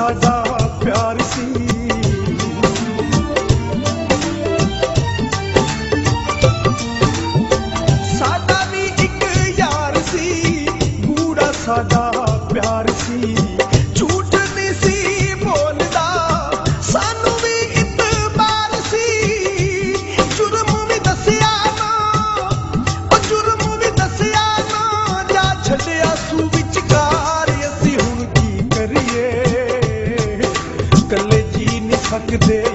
सदा प्यार सी। could tell.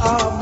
Amen.